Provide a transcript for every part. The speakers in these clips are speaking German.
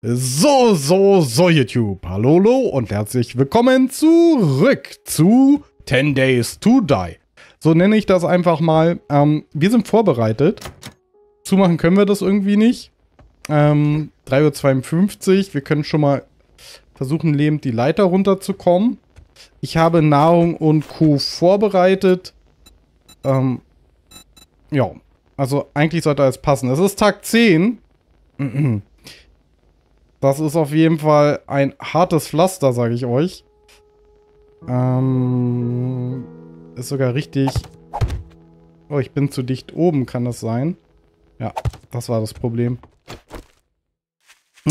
So, so, so YouTube. Hallo, hallo und herzlich willkommen zurück zu 10 Days to Die. So nenne ich das einfach mal. Ähm, wir sind vorbereitet. Zumachen können wir das irgendwie nicht. Ähm, 3.52 Uhr. Wir können schon mal versuchen, lebend die Leiter runterzukommen. Ich habe Nahrung und Co. vorbereitet. Ähm, ja, also eigentlich sollte alles passen. Es ist Tag 10. Das ist auf jeden Fall ein hartes Pflaster, sage ich euch. Ähm, ist sogar richtig... Oh, ich bin zu dicht oben, kann das sein? Ja, das war das Problem.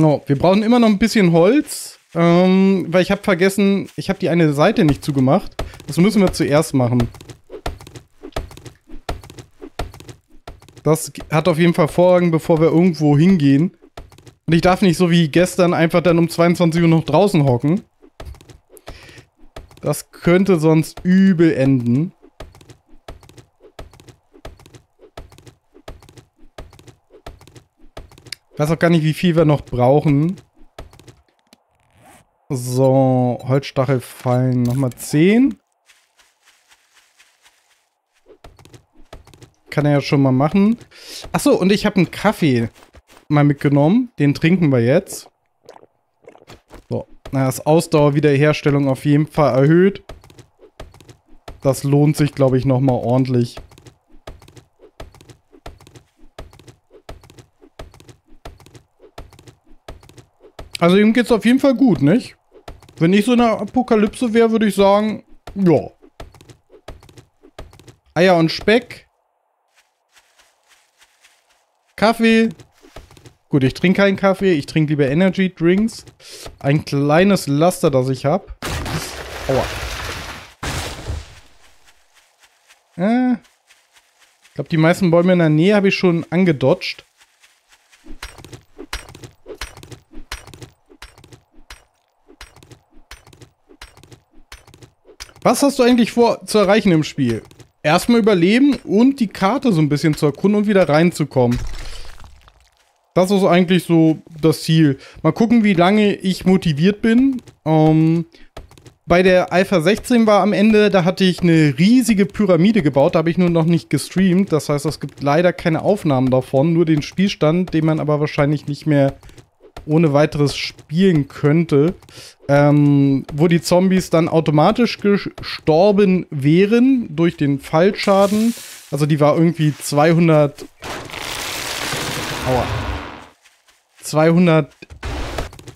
Oh, wir brauchen immer noch ein bisschen Holz, ähm, weil ich habe vergessen, ich habe die eine Seite nicht zugemacht. Das müssen wir zuerst machen. Das hat auf jeden Fall Vorrang, bevor wir irgendwo hingehen. Und ich darf nicht so wie gestern einfach dann um 22 Uhr noch draußen hocken. Das könnte sonst übel enden. Ich weiß auch gar nicht, wie viel wir noch brauchen. So, Holzstachelfallen nochmal 10. Kann er ja schon mal machen. Achso, und ich habe einen Kaffee mal mitgenommen. Den trinken wir jetzt. So. Na, das Ausdauerwiederherstellung auf jeden Fall erhöht. Das lohnt sich, glaube ich, nochmal ordentlich. Also ihm geht es auf jeden Fall gut, nicht? Wenn ich so eine Apokalypse wäre, würde ich sagen, ja. Eier und Speck. Kaffee. Gut, ich trinke keinen Kaffee, ich trinke lieber Energy Drinks. Ein kleines Laster, das ich habe. Aua. Äh, ich glaube, die meisten Bäume in der Nähe habe ich schon angedodged. Was hast du eigentlich vor zu erreichen im Spiel? Erstmal überleben und die Karte so ein bisschen zu erkunden und wieder reinzukommen. Das ist eigentlich so das Ziel. Mal gucken, wie lange ich motiviert bin. Ähm, bei der Alpha 16 war am Ende, da hatte ich eine riesige Pyramide gebaut, da habe ich nur noch nicht gestreamt. Das heißt, es gibt leider keine Aufnahmen davon, nur den Spielstand, den man aber wahrscheinlich nicht mehr ohne weiteres spielen könnte. Ähm, wo die Zombies dann automatisch gestorben wären durch den Fallschaden. Also die war irgendwie 200... Aua. 200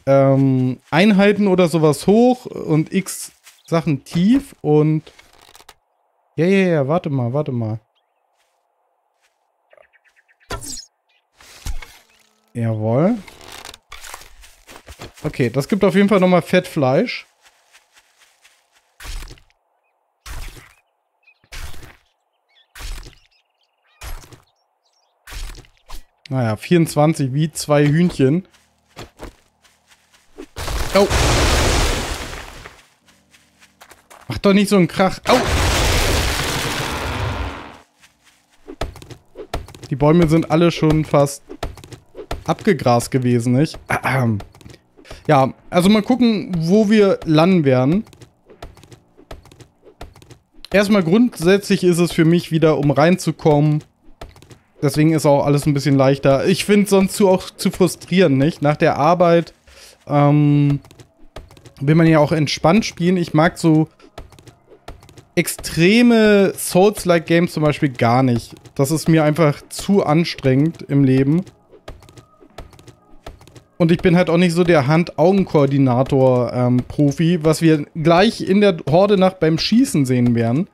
ähm, Einheiten oder sowas hoch und x Sachen tief und ja, ja, ja, warte mal, warte mal. Jawohl. Okay, das gibt auf jeden Fall nochmal Fettfleisch. Naja, 24 wie zwei Hühnchen. Oh. Mach doch nicht so einen Krach. Au. Die Bäume sind alle schon fast abgegrast gewesen, nicht? Ja, also mal gucken, wo wir landen werden. Erstmal grundsätzlich ist es für mich wieder, um reinzukommen, Deswegen ist auch alles ein bisschen leichter. Ich finde sonst zu, auch zu frustrierend, nicht? Nach der Arbeit ähm, will man ja auch entspannt spielen. Ich mag so extreme Souls-like Games zum Beispiel gar nicht. Das ist mir einfach zu anstrengend im Leben. Und ich bin halt auch nicht so der Hand-Augen-Koordinator-Profi, ähm, was wir gleich in der Horde-Nacht beim Schießen sehen werden.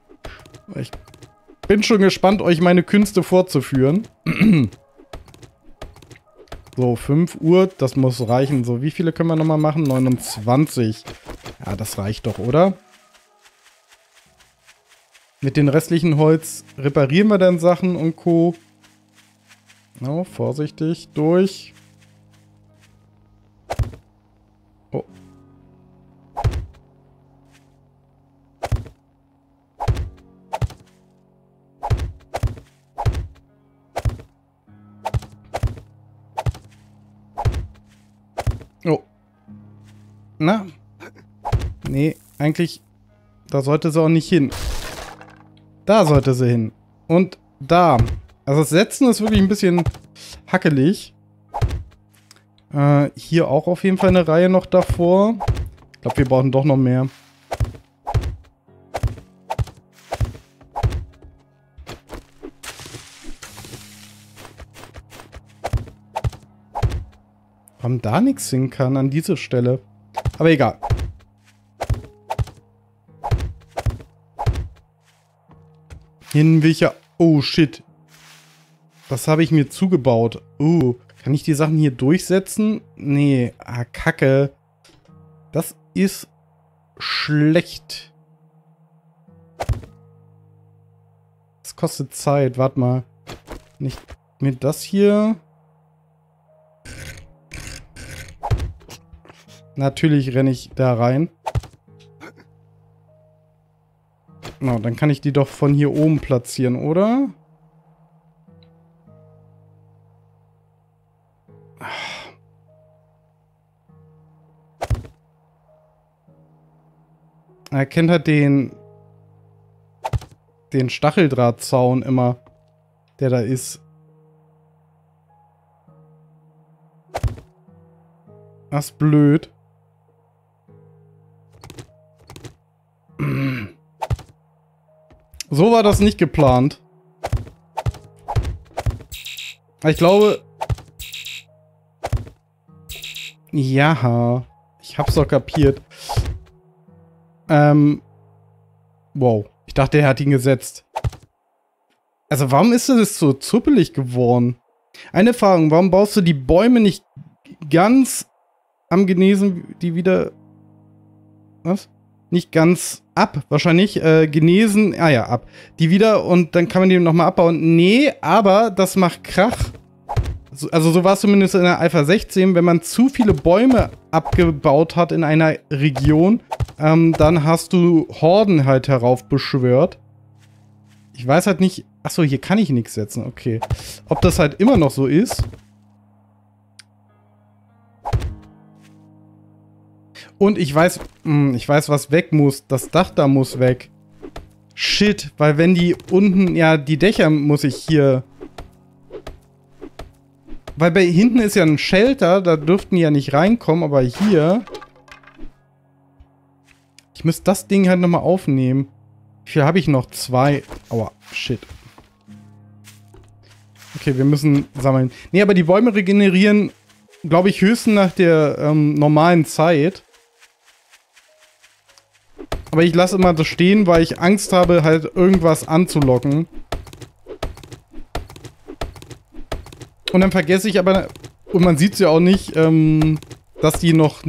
Ich bin schon gespannt, euch meine Künste vorzuführen. so, 5 Uhr, das muss reichen. So, wie viele können wir nochmal machen? 29. Ja, das reicht doch, oder? Mit den restlichen Holz reparieren wir dann Sachen und Co. No, vorsichtig, durch. Eigentlich, da sollte sie auch nicht hin. Da sollte sie hin. Und da. Also das Setzen ist wirklich ein bisschen hackelig. Äh, hier auch auf jeden Fall eine Reihe noch davor. Ich glaube, wir brauchen doch noch mehr. Warum da nichts hin kann an dieser Stelle. Aber egal. Ich ja... Oh, shit. Das habe ich mir zugebaut. Uh, kann ich die Sachen hier durchsetzen? Nee, ah, kacke. Das ist schlecht. Das kostet Zeit. Warte mal. Nicht mit das hier... Natürlich renne ich da rein. Na, dann kann ich die doch von hier oben platzieren, oder? Er kennt halt den den Stacheldrahtzaun immer, der da ist. Das ist blöd. So war das nicht geplant. Ich glaube... Ja, ich hab's doch kapiert. Ähm... Wow. Ich dachte, er hat ihn gesetzt. Also warum ist das so zuppelig geworden? Eine Frage, warum baust du die Bäume nicht ganz am Genesen, die wieder... Was? Nicht ganz ab, wahrscheinlich, äh, genesen, ah ja, ab. Die wieder und dann kann man die nochmal abbauen. Nee, aber das macht Krach. Also so war es zumindest in der Alpha 16, wenn man zu viele Bäume abgebaut hat in einer Region, ähm, dann hast du Horden halt heraufbeschwört. Ich weiß halt nicht, achso, hier kann ich nichts setzen, okay. Ob das halt immer noch so ist, Und ich weiß, hm, ich weiß, was weg muss. Das Dach da muss weg. Shit, weil wenn die unten, ja, die Dächer muss ich hier... Weil bei hinten ist ja ein Shelter, da dürften die ja nicht reinkommen, aber hier... Ich muss das Ding halt nochmal aufnehmen. Wie viel habe ich noch? Zwei. Aua, shit. Okay, wir müssen sammeln. Nee, aber die Bäume regenerieren, glaube ich, höchstens nach der ähm, normalen Zeit. Aber ich lasse immer das stehen, weil ich Angst habe, halt irgendwas anzulocken. Und dann vergesse ich aber, und man sieht es ja auch nicht, ähm, dass die noch,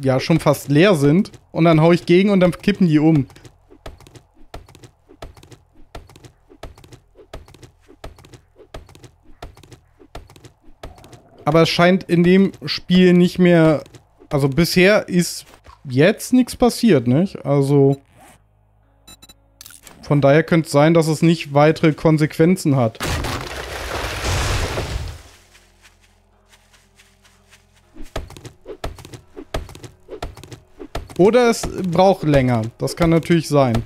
ja, schon fast leer sind. Und dann haue ich gegen und dann kippen die um. Aber es scheint in dem Spiel nicht mehr... Also bisher ist jetzt nichts passiert, nicht? Also von daher könnte es sein, dass es nicht weitere Konsequenzen hat. Oder es braucht länger. Das kann natürlich sein.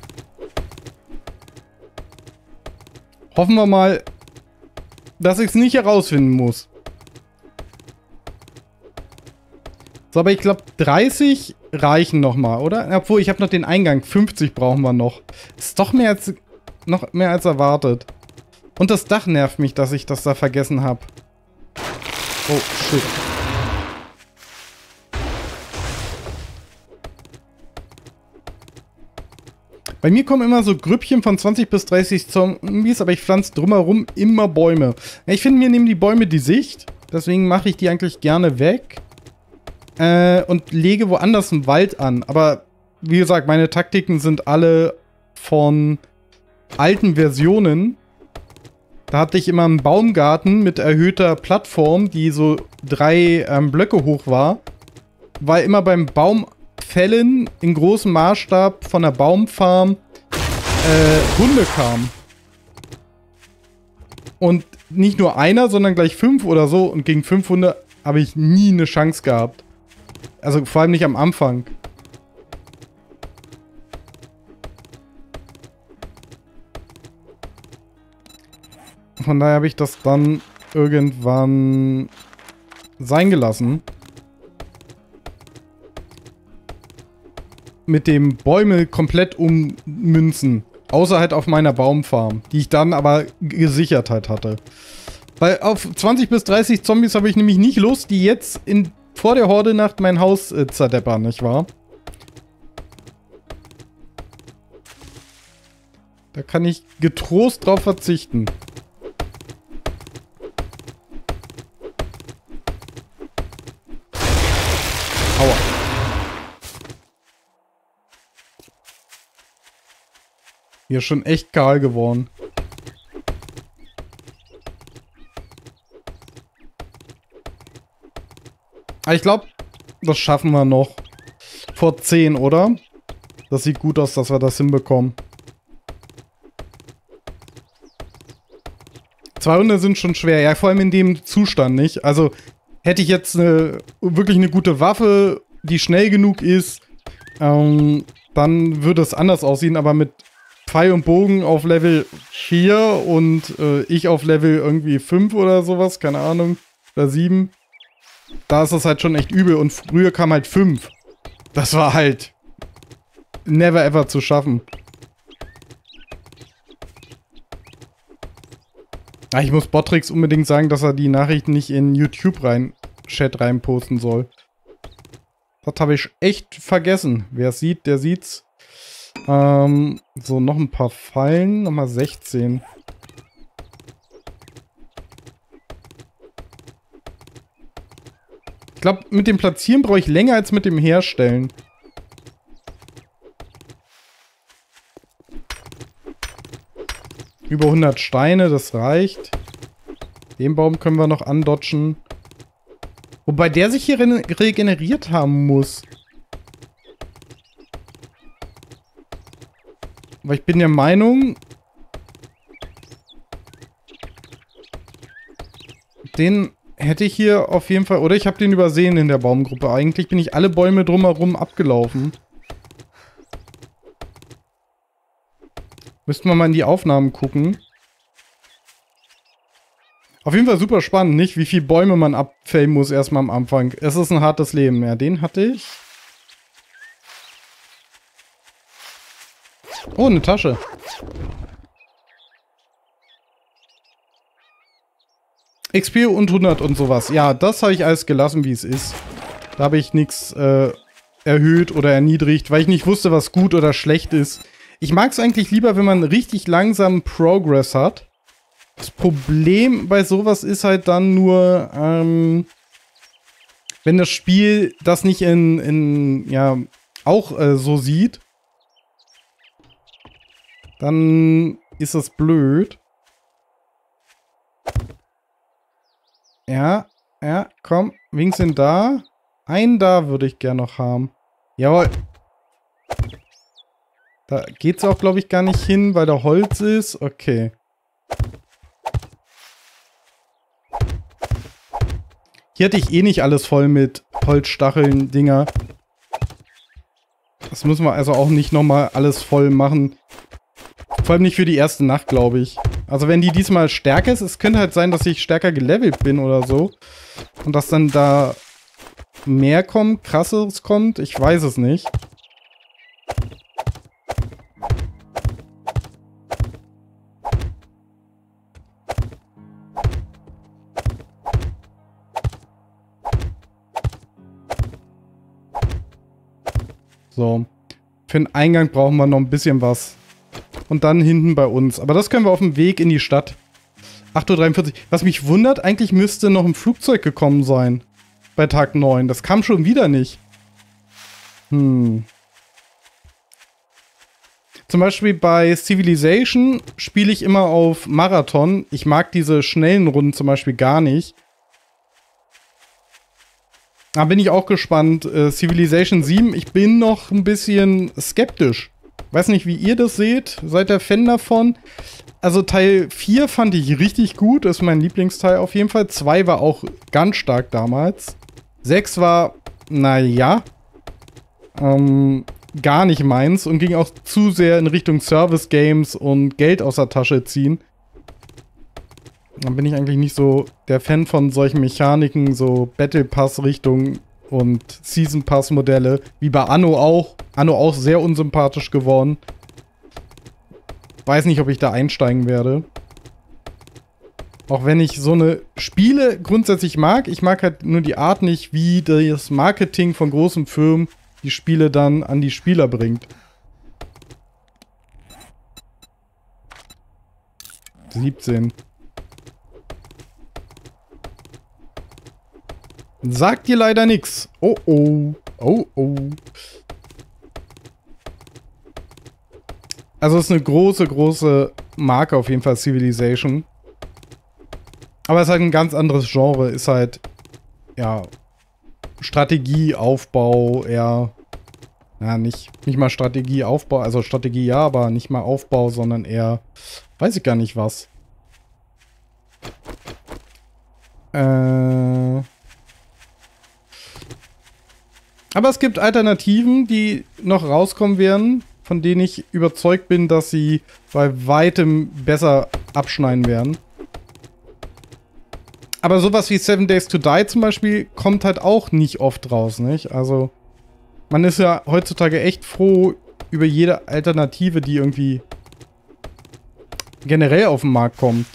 Hoffen wir mal, dass ich es nicht herausfinden muss. So, aber ich glaube 30 reichen nochmal, oder? Obwohl, ich habe noch den Eingang. 50 brauchen wir noch. Ist doch mehr als, noch mehr als erwartet. Und das Dach nervt mich, dass ich das da vergessen habe. Oh, shit. Bei mir kommen immer so Grüppchen von 20 bis 30 Zombies, aber ich pflanze drumherum immer Bäume. Ich finde, mir nehmen die Bäume die Sicht. Deswegen mache ich die eigentlich gerne weg äh, und lege woanders einen Wald an. Aber wie gesagt, meine Taktiken sind alle von alten Versionen. Da hatte ich immer einen Baumgarten mit erhöhter Plattform, die so drei ähm, Blöcke hoch war. Weil immer beim Baumfällen in großem Maßstab von der Baumfarm äh, Hunde kamen. Und nicht nur einer, sondern gleich fünf oder so. Und gegen fünf Hunde habe ich nie eine Chance gehabt. Also vor allem nicht am Anfang. Von daher habe ich das dann irgendwann sein gelassen. Mit dem Bäume komplett ummünzen. Außer halt auf meiner Baumfarm, die ich dann aber gesichert halt hatte. Weil auf 20 bis 30 Zombies habe ich nämlich nicht Lust, die jetzt in, vor der Horde Nacht mein Haus äh, zerdeppern, nicht wahr? Da kann ich getrost drauf verzichten. Aua. Hier ist schon echt kahl geworden. Aber ich glaube, das schaffen wir noch. Vor 10, oder? Das sieht gut aus, dass wir das hinbekommen. 200 sind schon schwer. Ja, vor allem in dem Zustand, nicht? Also, hätte ich jetzt eine, wirklich eine gute Waffe, die schnell genug ist, ähm, dann würde es anders aussehen. Aber mit Pfeil und Bogen auf Level 4 und äh, ich auf Level irgendwie 5 oder sowas, keine Ahnung, oder 7, da ist das halt schon echt übel. Und früher kam halt 5. Das war halt never ever zu schaffen. Ah, ich muss Botrix unbedingt sagen, dass er die Nachrichten nicht in YouTube rein, Chat rein posten soll. Das habe ich echt vergessen. Wer es sieht, der sieht's. Ähm, so, noch ein paar Fallen. Nochmal 16. Ich glaube, mit dem Platzieren brauche ich länger als mit dem Herstellen. Über 100 Steine, das reicht. Den Baum können wir noch andotschen. Wobei der sich hier re regeneriert haben muss. Aber ich bin der Meinung, den hätte ich hier auf jeden Fall... Oder ich habe den übersehen in der Baumgruppe. Eigentlich bin ich alle Bäume drumherum abgelaufen. Müssten wir mal in die Aufnahmen gucken. Auf jeden Fall super spannend, nicht? Wie viele Bäume man abfällen muss erstmal am Anfang. Es ist ein hartes Leben. Ja, den hatte ich. Oh, eine Tasche. XP und 100 und sowas. Ja, das habe ich alles gelassen, wie es ist. Da habe ich nichts äh, erhöht oder erniedrigt, weil ich nicht wusste, was gut oder schlecht ist. Ich mag es eigentlich lieber, wenn man richtig langsam Progress hat. Das Problem bei sowas ist halt dann nur, ähm, wenn das Spiel das nicht in, in ja, auch äh, so sieht, dann ist das blöd. Ja, ja, komm. Wings sind da. Einen da würde ich gerne noch haben. Jawohl. Da geht es auch, glaube ich, gar nicht hin, weil da Holz ist. Okay. Hier hatte ich eh nicht alles voll mit Holzstacheln, Dinger. Das müssen wir also auch nicht nochmal alles voll machen. Vor allem nicht für die erste Nacht, glaube ich. Also wenn die diesmal stärker ist, es könnte halt sein, dass ich stärker gelevelt bin oder so. Und dass dann da mehr kommt, krasseres kommt. Ich weiß es nicht. So. Für den Eingang brauchen wir noch ein bisschen was. Und dann hinten bei uns. Aber das können wir auf dem Weg in die Stadt. 8.43 Uhr. Was mich wundert, eigentlich müsste noch ein Flugzeug gekommen sein. Bei Tag 9. Das kam schon wieder nicht. Hm. Zum Beispiel bei Civilization spiele ich immer auf Marathon. Ich mag diese schnellen Runden zum Beispiel gar nicht. Da bin ich auch gespannt. Äh, Civilization 7, ich bin noch ein bisschen skeptisch. Weiß nicht, wie ihr das seht. Seid ihr Fan davon? Also Teil 4 fand ich richtig gut. Ist mein Lieblingsteil auf jeden Fall. 2 war auch ganz stark damals. 6 war naja, ähm, gar nicht meins und ging auch zu sehr in Richtung Service Games und Geld aus der Tasche ziehen. Dann bin ich eigentlich nicht so der Fan von solchen Mechaniken, so Battle Pass Richtung und Season Pass Modelle, wie bei Anno auch. Anno auch sehr unsympathisch geworden. Weiß nicht, ob ich da einsteigen werde. Auch wenn ich so eine Spiele grundsätzlich mag, ich mag halt nur die Art nicht, wie das Marketing von großen Firmen die Spiele dann an die Spieler bringt. 17. Sagt dir leider nichts. Oh oh. Oh oh. Also es ist eine große, große Marke auf jeden Fall, Civilization. Aber es ist halt ein ganz anderes Genre. Ist halt, ja, Strategieaufbau eher, ja, nicht, nicht mal Strategieaufbau, also Strategie ja, aber nicht mal Aufbau, sondern eher, weiß ich gar nicht was. Äh... Aber es gibt Alternativen, die noch rauskommen werden, von denen ich überzeugt bin, dass sie bei weitem besser abschneiden werden. Aber sowas wie Seven Days to Die zum Beispiel kommt halt auch nicht oft raus, nicht? Also, man ist ja heutzutage echt froh über jede Alternative, die irgendwie generell auf den Markt kommt.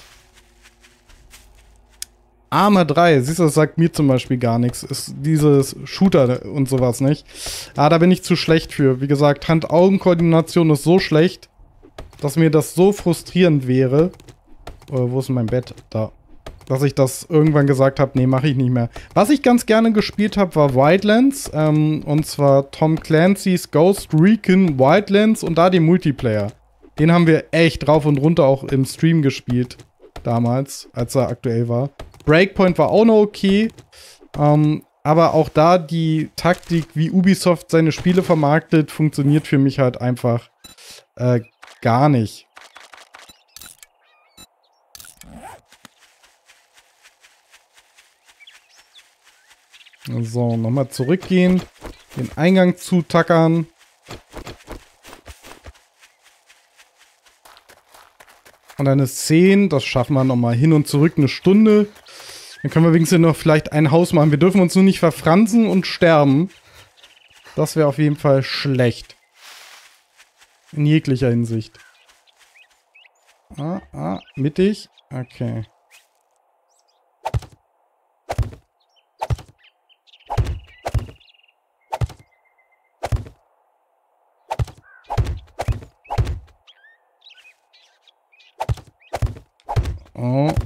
Arma 3, siehst du, das sagt mir zum Beispiel gar nichts. Ist dieses Shooter und sowas nicht. Ah, da bin ich zu schlecht für. Wie gesagt, Hand-Augen-Koordination ist so schlecht, dass mir das so frustrierend wäre. Oh, wo ist mein Bett? Da dass ich das irgendwann gesagt habe, nee, mache ich nicht mehr. Was ich ganz gerne gespielt habe, war Wildlands. Ähm, und zwar Tom Clancy's Ghost Recon Wildlands und da den Multiplayer. Den haben wir echt rauf und runter auch im Stream gespielt. Damals, als er aktuell war. Breakpoint war auch noch okay. Ähm, aber auch da die Taktik, wie Ubisoft seine Spiele vermarktet, funktioniert für mich halt einfach äh, gar nicht. So, nochmal zurückgehen. Den Eingang zutackern. Und dann ist 10. Das schaffen wir nochmal hin und zurück eine Stunde. Dann können wir wenigstens noch vielleicht ein Haus machen. Wir dürfen uns nur nicht verfransen und sterben. Das wäre auf jeden Fall schlecht. In jeglicher Hinsicht. Ah, ah, mittig. Okay. Oh.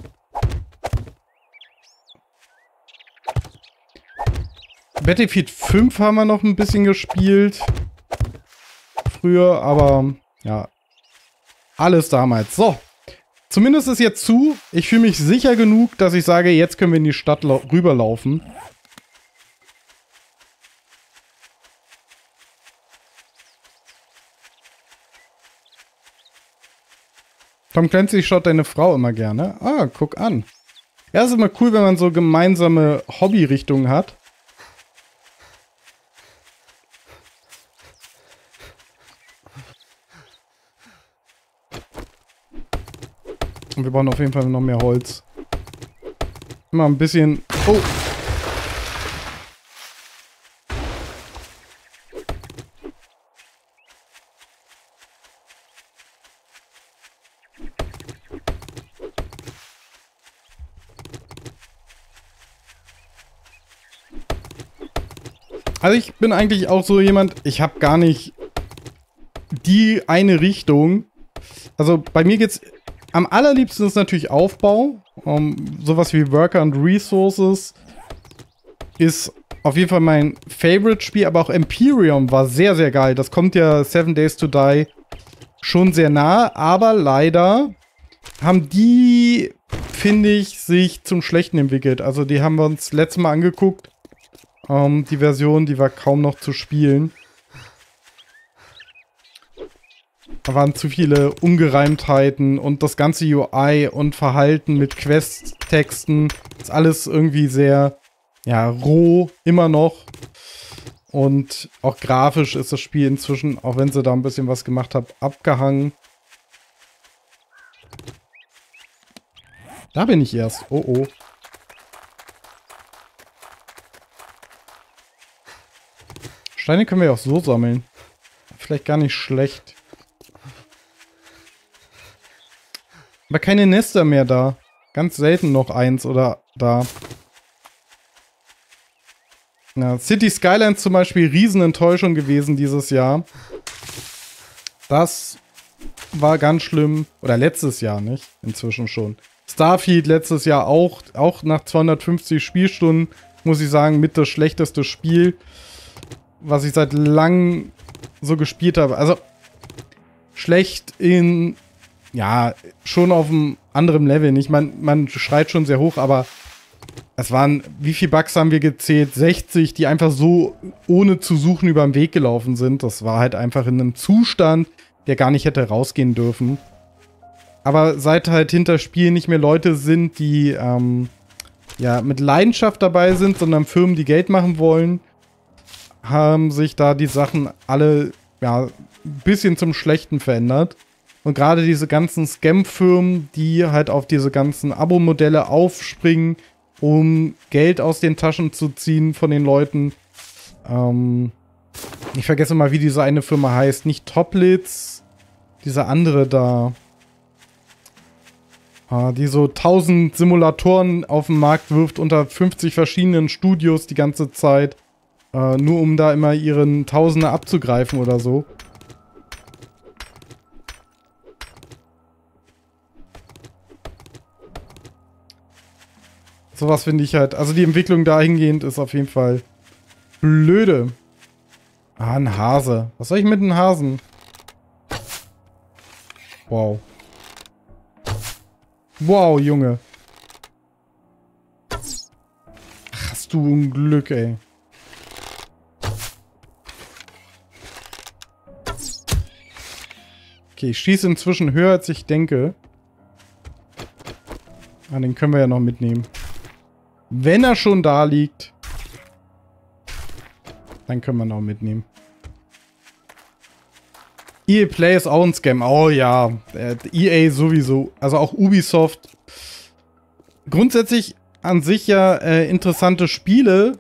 Battlefield 5 haben wir noch ein bisschen gespielt. Früher, aber ja. Alles damals. So. Zumindest ist jetzt zu. Ich fühle mich sicher genug, dass ich sage, jetzt können wir in die Stadt rüberlaufen. Tom Clancy schaut deine Frau immer gerne. Ah, guck an. Ja, ist immer cool, wenn man so gemeinsame Hobbyrichtungen hat. Und wir brauchen auf jeden Fall noch mehr Holz. Immer ein bisschen... Oh! Also ich bin eigentlich auch so jemand, ich habe gar nicht die eine Richtung. Also bei mir geht's am allerliebsten ist natürlich Aufbau. Um, sowas wie Worker and Resources ist auf jeden Fall mein Favorite-Spiel, aber auch Imperium war sehr, sehr geil. Das kommt ja Seven Days to Die schon sehr nah, aber leider haben die, finde ich, sich zum Schlechten entwickelt. Also die haben wir uns letztes Mal angeguckt ähm, die Version, die war kaum noch zu spielen. Da waren zu viele Ungereimtheiten und das ganze UI und Verhalten mit Quest-Texten ist alles irgendwie sehr, ja, roh, immer noch. Und auch grafisch ist das Spiel inzwischen, auch wenn sie da ein bisschen was gemacht haben, abgehangen. Da bin ich erst. Oh oh. Steine können wir auch so sammeln. Vielleicht gar nicht schlecht. Aber keine Nester mehr da. Ganz selten noch eins oder da. Ja, City Skylines zum Beispiel, Riesenenttäuschung gewesen dieses Jahr. Das war ganz schlimm. Oder letztes Jahr, nicht? Inzwischen schon. Starfield letztes Jahr auch, auch nach 250 Spielstunden, muss ich sagen, mit das schlechteste Spiel, was ich seit langem so gespielt habe. Also, schlecht in, ja, schon auf einem anderen Level. Nicht, man, man schreit schon sehr hoch, aber es waren, wie viele Bugs haben wir gezählt? 60, die einfach so ohne zu suchen über den Weg gelaufen sind. Das war halt einfach in einem Zustand, der gar nicht hätte rausgehen dürfen. Aber seit halt hinter Spielen nicht mehr Leute sind, die ähm, ja mit Leidenschaft dabei sind, sondern Firmen, die Geld machen wollen, haben sich da die Sachen alle ja ein bisschen zum Schlechten verändert. Und gerade diese ganzen Scam-Firmen, die halt auf diese ganzen Abo-Modelle aufspringen, um Geld aus den Taschen zu ziehen von den Leuten. Ähm, ich vergesse mal, wie diese eine Firma heißt. Nicht Toplitz, diese andere da. Äh, die so 1000 Simulatoren auf den Markt wirft unter 50 verschiedenen Studios die ganze Zeit. Äh, nur um da immer ihren Tausender abzugreifen oder so. Sowas finde ich halt. Also die Entwicklung dahingehend ist auf jeden Fall blöde. Ah, ein Hase. Was soll ich mit einem Hasen? Wow. Wow, Junge. Ach, hast du ein Glück, ey. Okay, ich schieße inzwischen höher, als ich denke. Ah, den können wir ja noch mitnehmen. Wenn er schon da liegt, dann können wir noch mitnehmen. EA Play ist auch ein Scam. Oh ja, EA sowieso. Also auch Ubisoft. Grundsätzlich an sich ja äh, interessante Spiele.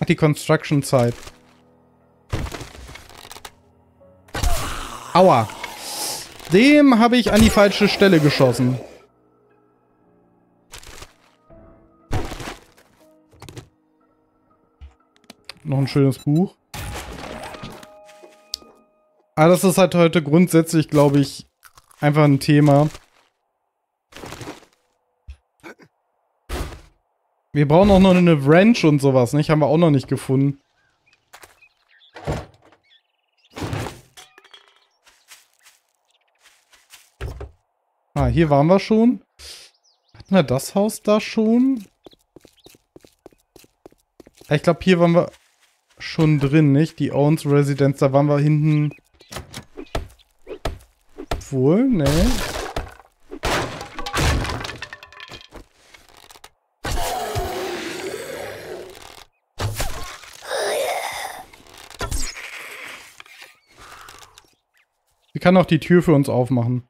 Hat die Construction-Zeit. Aua. Dem habe ich an die falsche Stelle geschossen. Noch ein schönes Buch. Aber das ist halt heute grundsätzlich, glaube ich, einfach ein Thema. Wir brauchen auch noch eine Wrench und sowas, nicht? Haben wir auch noch nicht gefunden. Hier waren wir schon. Hatten wir das Haus da schon? Ich glaube, hier waren wir schon drin, nicht? Die Owens Residence, da waren wir hinten... Wohl, ne? Sie kann auch die Tür für uns aufmachen.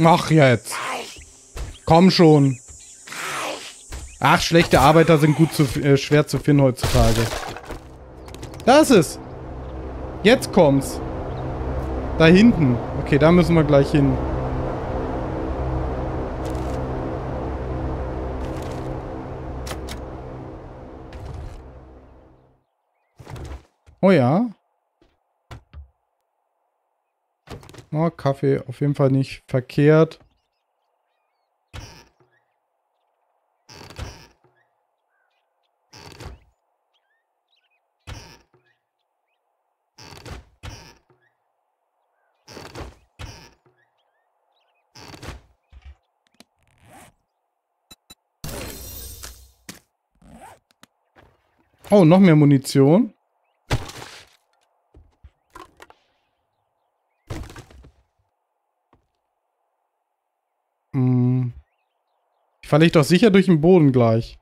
Mach jetzt. Komm schon. Ach, schlechte Arbeiter sind gut zu, äh, schwer zu finden heutzutage. Da ist es. Jetzt kommt's. Da hinten. Okay, da müssen wir gleich hin. Oh ja. Oh, Kaffee auf jeden Fall nicht verkehrt. Oh, noch mehr Munition. Falle ich doch sicher durch den Boden gleich.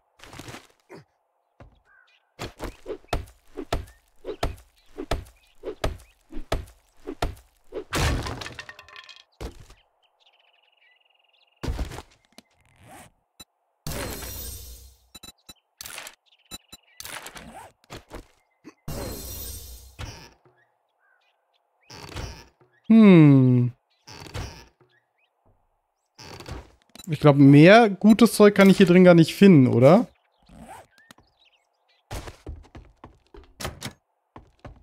Hm. Ich glaube, mehr gutes Zeug kann ich hier drin gar nicht finden, oder?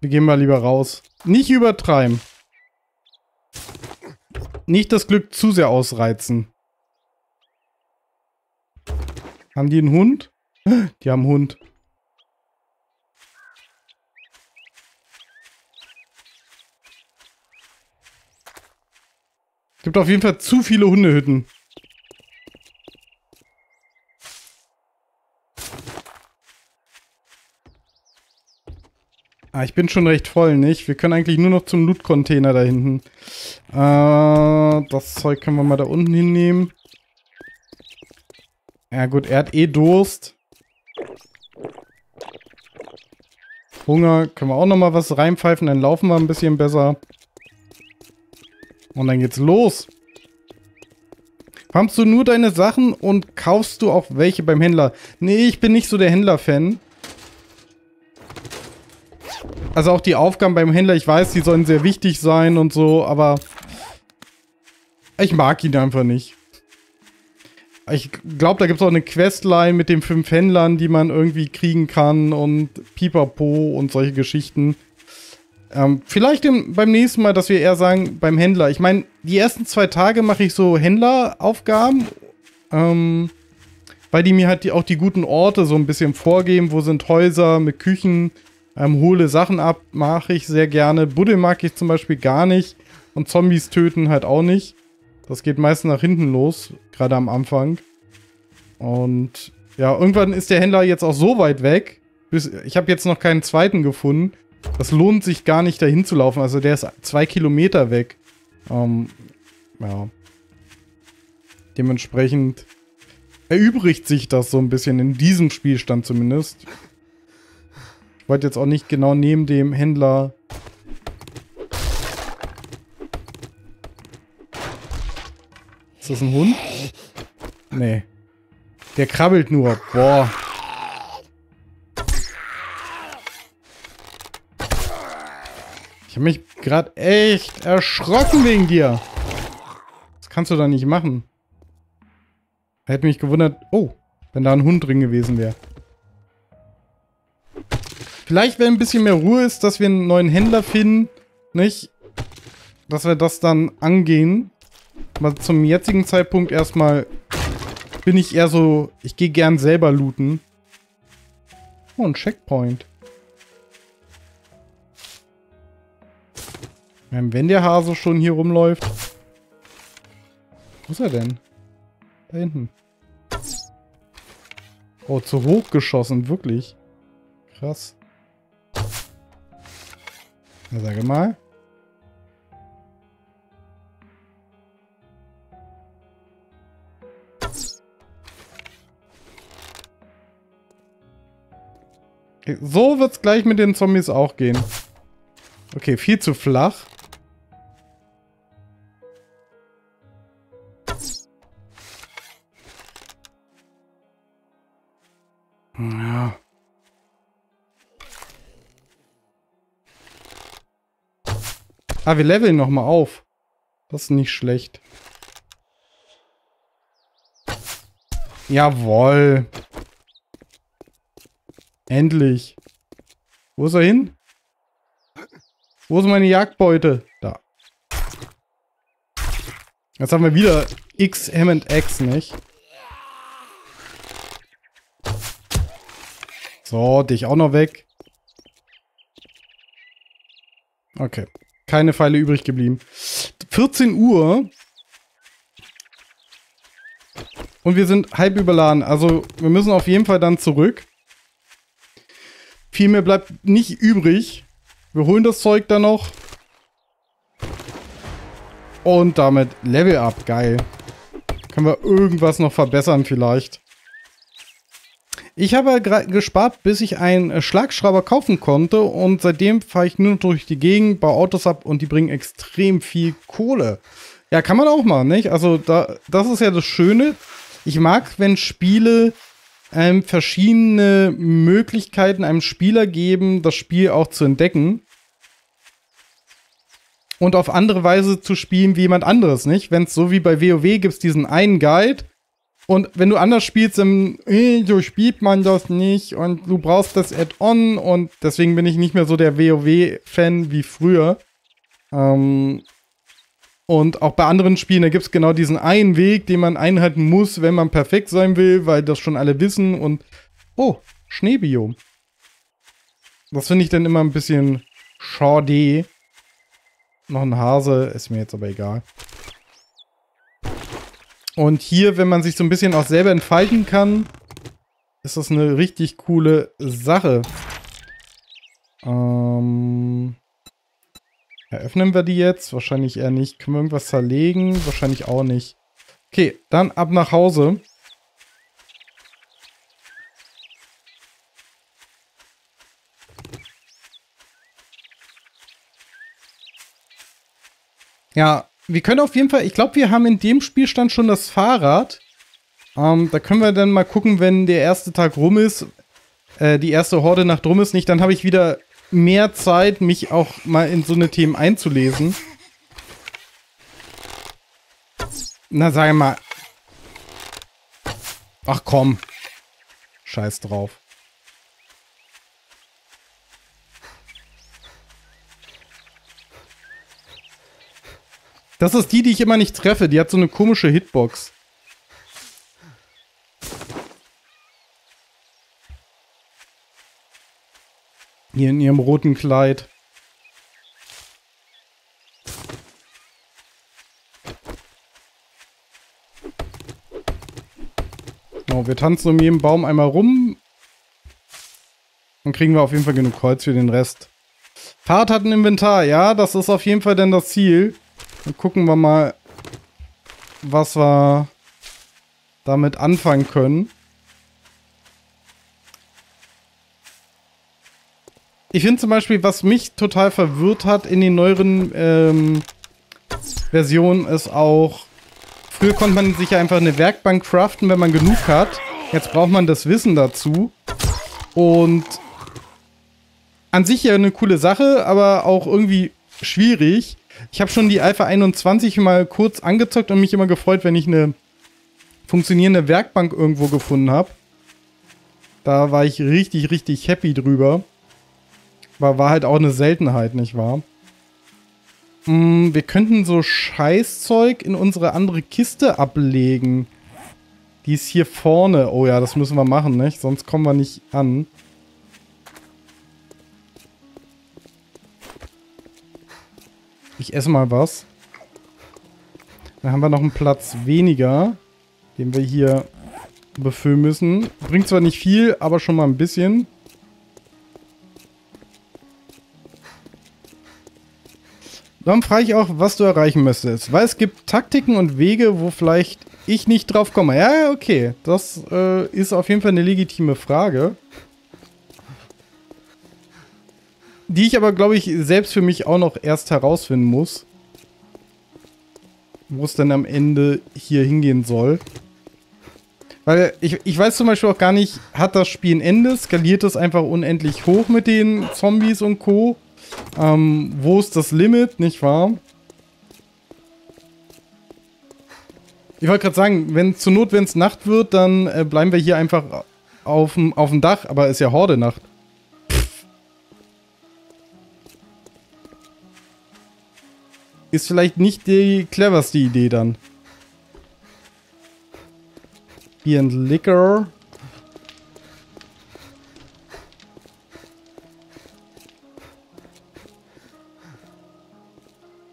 Wir gehen mal lieber raus. Nicht übertreiben. Nicht das Glück zu sehr ausreizen. Haben die einen Hund? Die haben einen Hund. Gibt auf jeden Fall zu viele Hundehütten. Ah, ich bin schon recht voll, nicht? Wir können eigentlich nur noch zum Loot-Container da hinten. Äh, das Zeug können wir mal da unten hinnehmen. Ja gut, er hat eh Durst. Hunger, können wir auch noch mal was reinpfeifen, dann laufen wir ein bisschen besser. Und dann geht's los. Pumpst du nur deine Sachen und kaufst du auch welche beim Händler? Nee, ich bin nicht so der Händler-Fan. Also auch die Aufgaben beim Händler, ich weiß, die sollen sehr wichtig sein und so, aber ich mag ihn einfach nicht. Ich glaube, da gibt es auch eine Questline mit den fünf Händlern, die man irgendwie kriegen kann und Pipapo und solche Geschichten. Ähm, vielleicht im, beim nächsten Mal, dass wir eher sagen, beim Händler. Ich meine, die ersten zwei Tage mache ich so Händleraufgaben, ähm, weil die mir halt die, auch die guten Orte so ein bisschen vorgeben. Wo sind Häuser mit Küchen? Ähm, hole Sachen ab, mache ich sehr gerne. Buddel mag ich zum Beispiel gar nicht. Und Zombies töten halt auch nicht. Das geht meistens nach hinten los, gerade am Anfang. Und ja, irgendwann ist der Händler jetzt auch so weit weg. Bis, ich habe jetzt noch keinen zweiten gefunden. Das lohnt sich gar nicht dahin zu laufen. Also der ist zwei Kilometer weg. Ähm, ja. Dementsprechend erübrigt sich das so ein bisschen in diesem Spielstand zumindest. Ich wollte jetzt auch nicht genau neben dem Händler... Ist das ein Hund? Nee. Der krabbelt nur. Boah. Ich habe mich gerade echt erschrocken wegen dir. Das kannst du da nicht machen. Hätte mich gewundert, oh, wenn da ein Hund drin gewesen wäre. Vielleicht, wenn ein bisschen mehr Ruhe ist, dass wir einen neuen Händler finden, nicht? Dass wir das dann angehen. Aber zum jetzigen Zeitpunkt erstmal bin ich eher so, ich gehe gern selber looten. Oh, ein Checkpoint. Wenn der Hase schon hier rumläuft. Wo ist er denn? Da hinten. Oh, zu hoch geschossen, wirklich. Krass. Sage mal. So wird es gleich mit den Zombies auch gehen. Okay, viel zu flach. Ah, wir leveln nochmal auf. Das ist nicht schlecht. Jawoll. Endlich. Wo ist er hin? Wo ist meine Jagdbeute? Da. Jetzt haben wir wieder X Hammond X, nicht? So, dich auch noch weg. Okay. Keine Pfeile übrig geblieben. 14 Uhr. Und wir sind halb überladen. Also, wir müssen auf jeden Fall dann zurück. Viel mehr bleibt nicht übrig. Wir holen das Zeug dann noch. Und damit Level Up. Geil. Können wir irgendwas noch verbessern vielleicht. Ich habe gespart, bis ich einen äh, Schlagschrauber kaufen konnte und seitdem fahre ich nur durch die Gegend, baue Autos ab und die bringen extrem viel Kohle. Ja, kann man auch machen, nicht? Also da, das ist ja das Schöne. Ich mag, wenn Spiele ähm, verschiedene Möglichkeiten einem Spieler geben, das Spiel auch zu entdecken. Und auf andere Weise zu spielen wie jemand anderes, nicht? Wenn es so wie bei WoW gibt es diesen einen Guide und wenn du anders spielst, dann so spielt man das nicht und du brauchst das Add-on und deswegen bin ich nicht mehr so der WoW-Fan wie früher. Ähm, und auch bei anderen Spielen, da gibt es genau diesen einen Weg, den man einhalten muss, wenn man perfekt sein will, weil das schon alle wissen und oh, Schneebiom. Das finde ich dann immer ein bisschen schade. Noch ein Hase, ist mir jetzt aber egal. Und hier, wenn man sich so ein bisschen auch selber entfalten kann, ist das eine richtig coole Sache. Ähm, eröffnen wir die jetzt? Wahrscheinlich eher nicht. Können wir irgendwas zerlegen? Wahrscheinlich auch nicht. Okay, dann ab nach Hause. Ja, wir können auf jeden Fall, ich glaube, wir haben in dem Spielstand schon das Fahrrad. Ähm, da können wir dann mal gucken, wenn der erste Tag rum ist, äh, die erste Horde nach drum ist nicht, dann habe ich wieder mehr Zeit, mich auch mal in so eine Themen einzulesen. Na, sag mal. Ach komm. Scheiß drauf. Das ist die, die ich immer nicht treffe. Die hat so eine komische Hitbox. Hier in ihrem roten Kleid. Oh, wir tanzen um jeden Baum einmal rum. Dann kriegen wir auf jeden Fall genug Kreuz für den Rest. Fahrrad hat ein Inventar. Ja, das ist auf jeden Fall dann das Ziel. Dann gucken wir mal, was wir damit anfangen können. Ich finde zum Beispiel, was mich total verwirrt hat in den neueren ähm, Versionen, ist auch, früher konnte man sich einfach eine Werkbank craften, wenn man genug hat. Jetzt braucht man das Wissen dazu. Und an sich ja eine coole Sache, aber auch irgendwie schwierig. Ich habe schon die Alpha 21 mal kurz angezockt und mich immer gefreut, wenn ich eine funktionierende Werkbank irgendwo gefunden habe. Da war ich richtig, richtig happy drüber. War, war halt auch eine Seltenheit, nicht wahr? Mm, wir könnten so Scheißzeug in unsere andere Kiste ablegen. Die ist hier vorne. Oh ja, das müssen wir machen, nicht? Sonst kommen wir nicht an. Ich esse mal was. Dann haben wir noch einen Platz weniger, den wir hier befüllen müssen. Bringt zwar nicht viel, aber schon mal ein bisschen. Dann frage ich auch, was du erreichen müsstest. Weil es gibt Taktiken und Wege, wo vielleicht ich nicht drauf komme. Ja, okay. Das äh, ist auf jeden Fall eine legitime Frage. Die ich aber, glaube ich, selbst für mich auch noch erst herausfinden muss. Wo es dann am Ende hier hingehen soll. Weil ich, ich weiß zum Beispiel auch gar nicht, hat das Spiel ein Ende? Skaliert es einfach unendlich hoch mit den Zombies und Co.? Ähm, wo ist das Limit, nicht wahr? Ich wollte gerade sagen, wenn zur Not, wenn es Nacht wird, dann äh, bleiben wir hier einfach auf dem Dach, aber ist ja Horde-Nacht. Ist vielleicht nicht die cleverste Idee dann. Hier ein Liquor.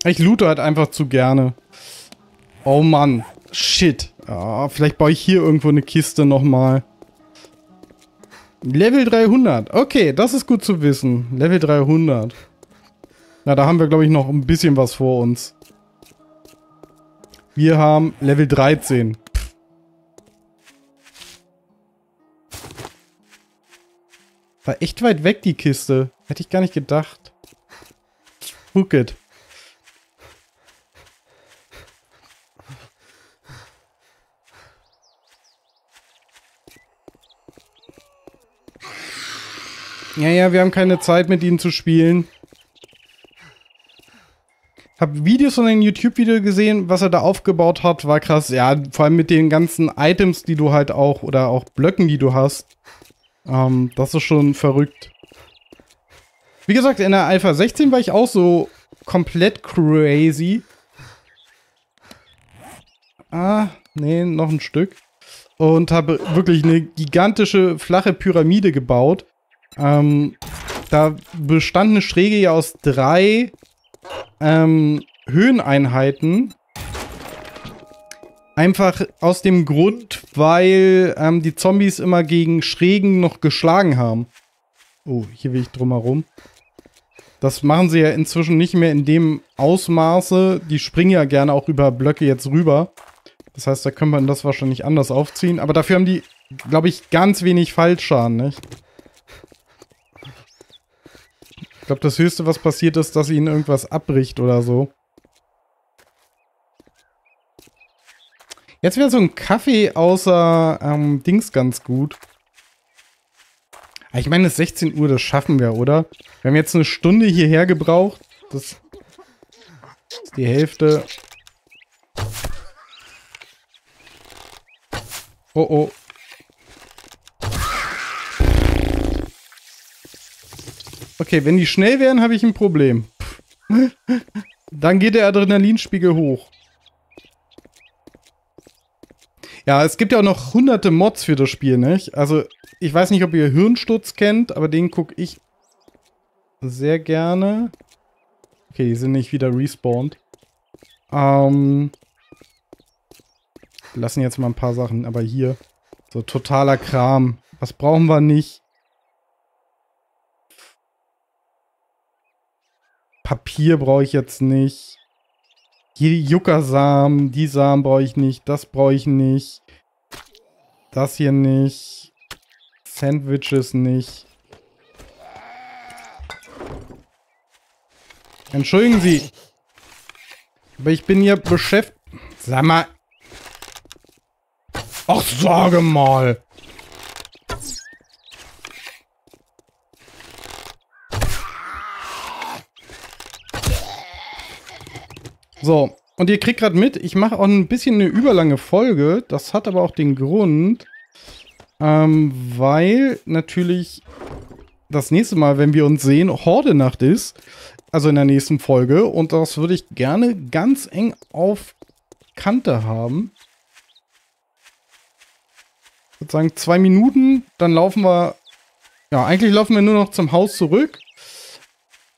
Ich loote halt einfach zu gerne. Oh Mann. Shit. Ja, vielleicht baue ich hier irgendwo eine Kiste nochmal. Level 300. Okay, das ist gut zu wissen. Level 300. Na, da haben wir, glaube ich, noch ein bisschen was vor uns. Wir haben Level 13. War echt weit weg, die Kiste. Hätte ich gar nicht gedacht. Hook it. Ja, ja, wir haben keine Zeit, mit ihnen zu spielen. Hab Videos von einem YouTube-Video gesehen, was er da aufgebaut hat, war krass. Ja, vor allem mit den ganzen Items, die du halt auch, oder auch Blöcken, die du hast. Ähm, das ist schon verrückt. Wie gesagt, in der Alpha 16 war ich auch so komplett crazy. Ah, nee, noch ein Stück. Und habe wirklich eine gigantische, flache Pyramide gebaut. Ähm, da bestand eine Schräge ja aus drei ähm, Höheneinheiten. Einfach aus dem Grund, weil ähm, die Zombies immer gegen Schrägen noch geschlagen haben. Oh, hier will ich drumherum. Das machen sie ja inzwischen nicht mehr in dem Ausmaße. Die springen ja gerne auch über Blöcke jetzt rüber. Das heißt, da könnte man das wahrscheinlich anders aufziehen. Aber dafür haben die, glaube ich, ganz wenig Fallschaden, nicht? Ich glaube, das Höchste, was passiert ist, dass ihnen irgendwas abbricht oder so. Jetzt wäre so ein Kaffee außer ähm, Dings ganz gut. Ich meine, es ist 16 Uhr, das schaffen wir, oder? Wir haben jetzt eine Stunde hierher gebraucht. Das ist die Hälfte. Oh, oh. Okay, wenn die schnell wären, habe ich ein Problem. Dann geht der Adrenalinspiegel hoch. Ja, es gibt ja auch noch hunderte Mods für das Spiel, nicht? Also, ich weiß nicht, ob ihr Hirnsturz kennt, aber den gucke ich sehr gerne. Okay, die sind nicht wieder respawned. Ähm, lassen jetzt mal ein paar Sachen, aber hier, so totaler Kram. Was brauchen wir nicht? Papier brauche ich jetzt nicht. Hier die Juckersamen, die Samen brauche ich nicht, das brauche ich nicht. Das hier nicht. Sandwiches nicht. Entschuldigen Sie. Aber ich bin hier beschäftigt. Sag mal. Ach, sage mal. So, und ihr kriegt gerade mit, ich mache auch ein bisschen eine überlange Folge. Das hat aber auch den Grund, ähm, weil natürlich das nächste Mal, wenn wir uns sehen, Horde-Nacht ist. Also in der nächsten Folge. Und das würde ich gerne ganz eng auf Kante haben. Ich würde sagen, zwei Minuten, dann laufen wir... Ja, eigentlich laufen wir nur noch zum Haus zurück.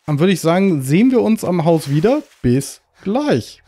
Dann würde ich sagen, sehen wir uns am Haus wieder. Bis gleich.